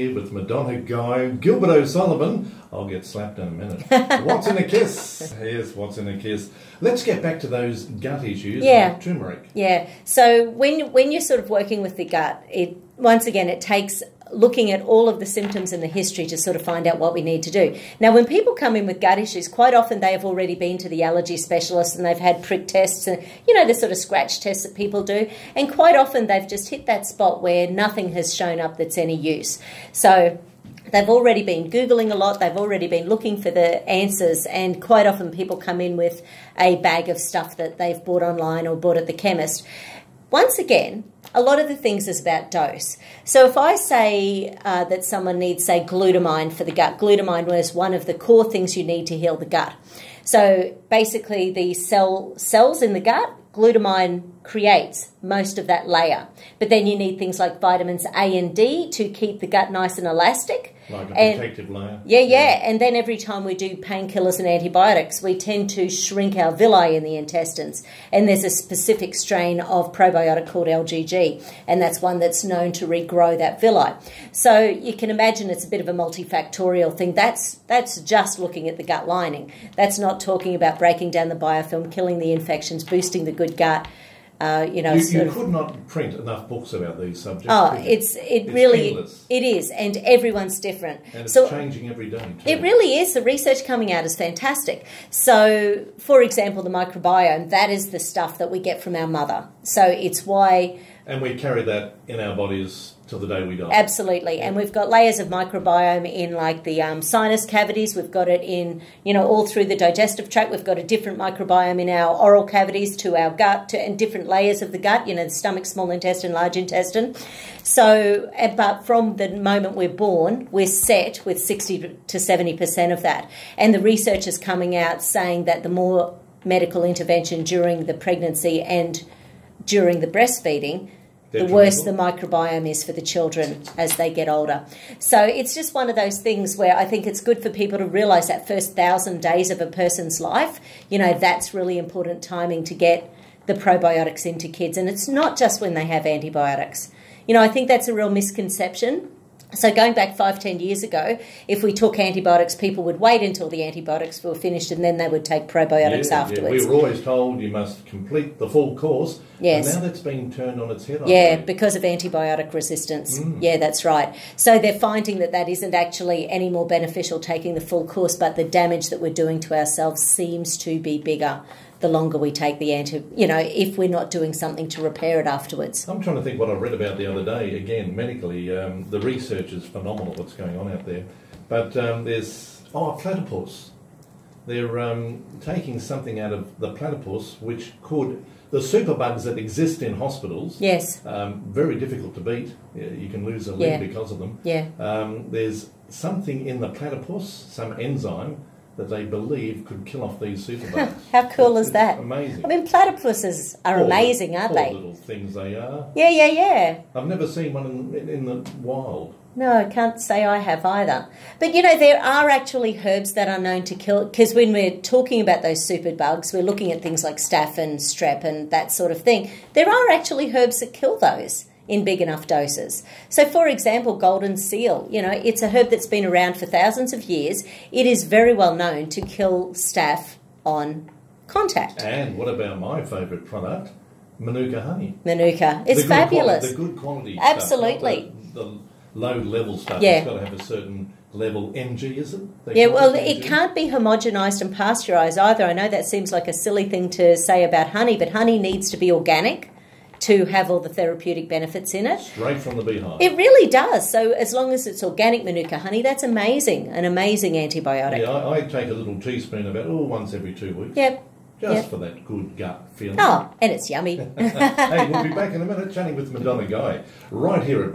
With Madonna Guy, Gilbert O'Sullivan. I'll get slapped in a minute. what's in a kiss? Here's what's in a kiss? Let's get back to those gut issues. Yeah. Turmeric. Yeah. So when when you're sort of working with the gut, it once again it takes looking at all of the symptoms and the history to sort of find out what we need to do. Now, when people come in with gut issues, quite often they have already been to the allergy specialist and they've had prick tests and, you know, the sort of scratch tests that people do. And quite often they've just hit that spot where nothing has shown up that's any use. So, They've already been Googling a lot, they've already been looking for the answers, and quite often people come in with a bag of stuff that they've bought online or bought at the chemist. Once again, a lot of the things is about dose. So if I say uh, that someone needs, say, glutamine for the gut, glutamine was one of the core things you need to heal the gut. So basically, the cell cells in the gut, glutamine creates most of that layer. But then you need things like vitamins A and D to keep the gut nice and elastic. Like a And- protective layer. Yeah, yeah. And then every time we do painkillers and antibiotics, we tend to shrink our villi in the intestines. And there's a specific strain of probiotic called LGG, and that's one that's known to regrow that villi. So you can imagine it's a bit of a multifactorial thing. That's that's just looking at the gut lining. That's not talking about breaking down the biofilm, killing the infections, boosting the good gut. Uh, you know, You, you could not print enough books about these subjects. Oh, it's it It's really endless. it is, and everyone's different. and it's so changing every day. Too. it really is. The research coming out is fantastic. So, for example, the microbiome, that is the stuff that we get from our mother. So, it's why, And we carry that in our bodies till the day we die. absolutely. And we've got layers of microbiome in like the um, sinus cavities. We've got it in, you know, all through the digestive tract. We've got a different microbiome in our oral cavities to our gut to, and different layers of the gut, you know, the stomach, small intestine, large intestine. So, eh, but from the moment we're born, we're set with 60 to 70% of that. And the research is coming out saying that the more medical intervention during the pregnancy and during the breastfeeding, the worse the microbiome is for the children as they get older. So it's just one of those things where I think it's good for people to realize that first thousand days of a person's life, you know, that's really important timing to get the probiotics into kids. And it's not just when they have antibiotics. You know, I think that's a real misconception. So going back five, ten years ago, if we took antibiotics, people would wait until the antibiotics were finished and then they would take probiotics Yeah, yeah. afterwards. We were always told you must complete the full course. Yes. And now that's been turned on its head. I Yeah, because of antibiotic resistance. Mm. Yeah, that's right. So they're finding that that isn't actually any more beneficial taking the full course, but the damage that we're doing to ourselves seems to be bigger the longer we take the anti, you know, if we're not doing something to repair it afterwards. I'm trying to think what I read about the other day. Again, medically, um, the research is phenomenal. What's going on out there? But um, there's oh, a platypus. They're um, taking something out of the platypus, which could the superbugs that exist in hospitals. Yes. Um, very difficult to beat. You can lose a leg Yeah. because of them. Yeah. Um, there's something in the platypus, some enzyme that they believe could kill off these superbugs. How cool is It's that? Amazing. I mean, platypuses are Poor- amazing, aren't they? little things they are. Yeah, yeah, yeah. I've never seen one in, in, in the wild. No, I can't say I have either. But you know, there are actually herbs that are known to kill. Because when we're talking about those superbugs, we're looking at things like staph and strep and that sort of thing. There are actually herbs that kill those in big enough doses. So, for example, golden seal, you know, it's a herb that's been around for thousands of years. It is very well known to kill staph on contact. And what about my favourite product, Manuka honey? Manuka. It's The fabulous. the good quality Absolutely. stuff, the, the low level stuff. Yeah. It's got to have a certain level. MG, is it? They Yeah, well, it it can't be homogenized and pasteurized either. I know that seems like a silly thing to say about honey, but honey needs to be organic to have all the therapeutic benefits in it. Straight from the beehive. It really does. So, as long as it's organic Manuka honey, that's amazing. An amazing antibiotic. yeah, I, I take a little teaspoon about oh once every two weeks. Yep. Just yep. for that good gut feeling. Oh, and it's yummy. hey, we'll be back in a minute chatting with Madonna Guy right here at